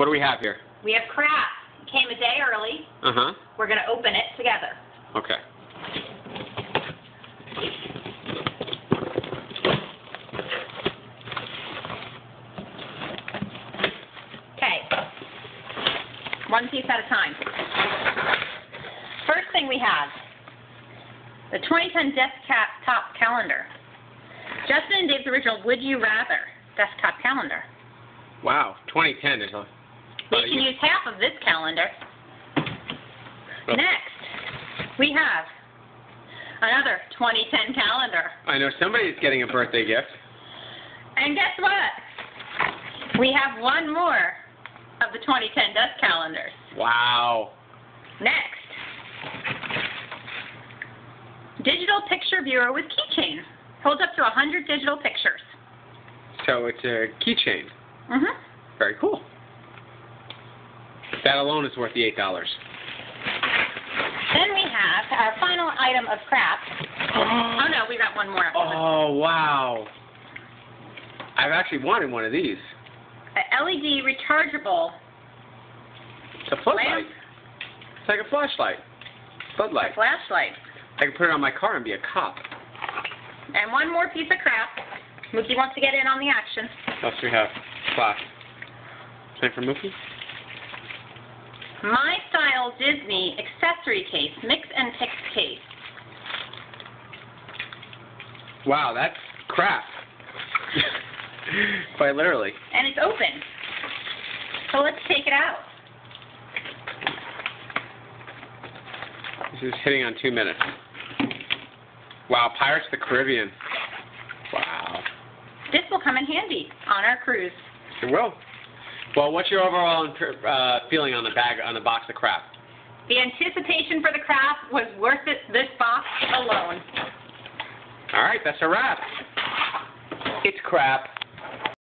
What do we have here? We have crap. Came a day early. Uh huh. We're going to open it together. Okay. Okay. One piece at a time. First thing we have the 2010 desktop calendar. Justin and Dave's original Would You Rather desktop calendar. Wow. 2010 is a. We can use half of this calendar. Oh. Next, we have another 2010 calendar. I know somebody's getting a birthday gift. And guess what? We have one more of the 2010 desk calendars. Wow. Next, digital picture viewer with keychain. Holds up to 100 digital pictures. So it's a keychain. Mhm. Very cool. That alone is worth the eight dollars. Then we have our final item of crap. Oh no, we got one more. Oh wow. I've actually wanted one of these. A LED rechargeable It's a floodlight. lamp It's like a flashlight. Floodlight. flashlight. I can put it on my car and be a cop. And one more piece of crap. Mookie wants to get in on the action. What else do we have? Class. Time for Mookie? My Style Disney accessory case, mix and pick case. Wow, that's crap. Quite literally. And it's open. So let's take it out. This is hitting on two minutes. Wow, Pirates of the Caribbean. Wow. This will come in handy on our cruise. It will. Well, what's your overall uh, feeling on the bag on the box of crap? The anticipation for the craft was worth it this box alone. All right, that's a wrap. It's crap.